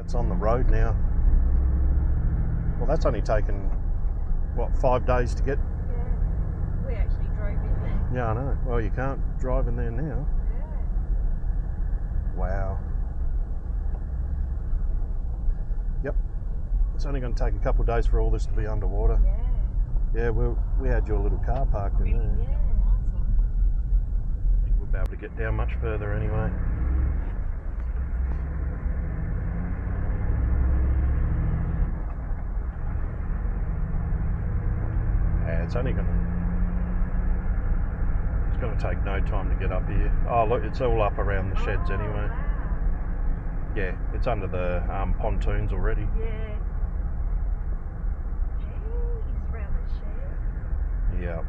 It's on the road now. Well, that's only taken, what, five days to get? Yeah. We actually drove in there. Yeah, I know. Well, you can't drive in there now. Yeah. Wow. Yep. It's only going to take a couple of days for all this to be underwater. Yeah. Yeah, we, we had your little car parked in Yeah. there. Nice one. I think we'll be able to get down much further anyway. Yeah, it's only gonna it's gonna take no time to get up here. Oh look, it's all up around the sheds Oh, anyway. Yeah, it's under the um, pontoons already. Yeah. Jeez, round the shed. Yeah.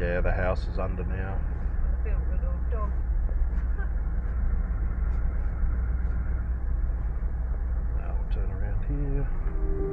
Yeah, the house is under now. I feel a little dog. Now we'll turn around here.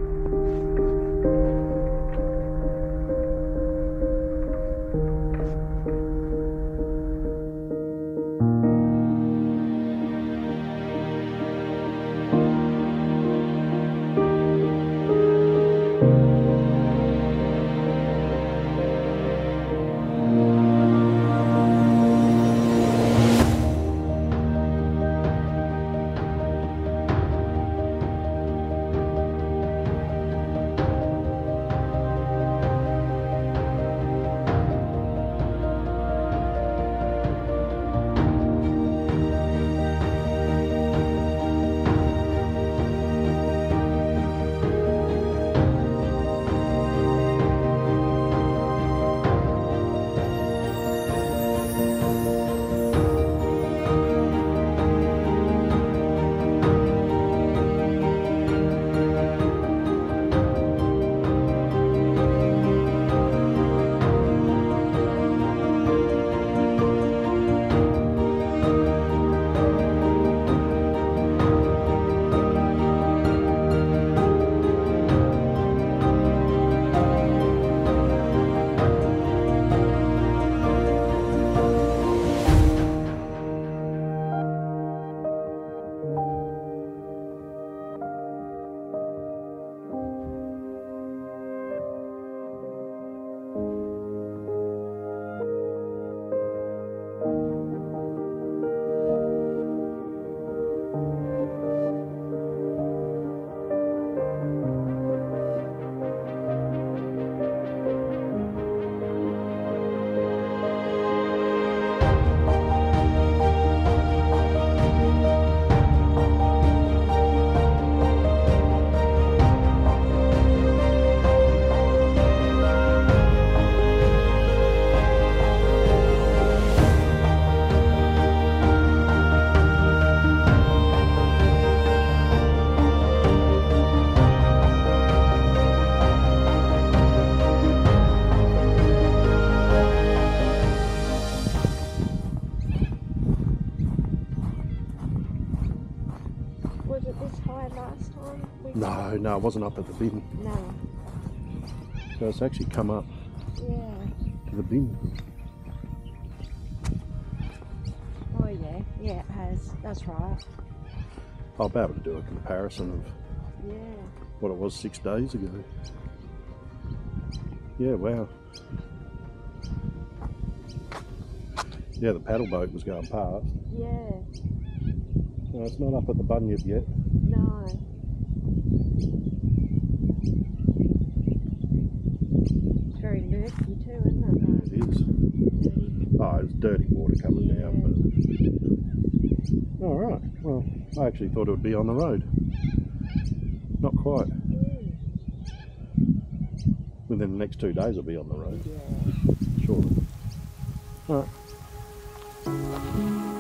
Last time? We No, no, it wasn't up at the bin. No. So it's actually come up Yeah. to the bin. Oh yeah. Yeah, it has. That's right. I'll be able to do a comparison of Yeah. what it was six days ago. Yeah, wow. Yeah, the paddle boat was going past. Yeah. No, it's not up at the bunyip yet. It's very murky too, isn't it? It is. Dirty. Oh, it's dirty water coming Yeah. down, but. All right. Well, I actually thought it would be on the road. Not quite. Mm. Within the next two days, it'll be on the road, Yeah. surely. All right.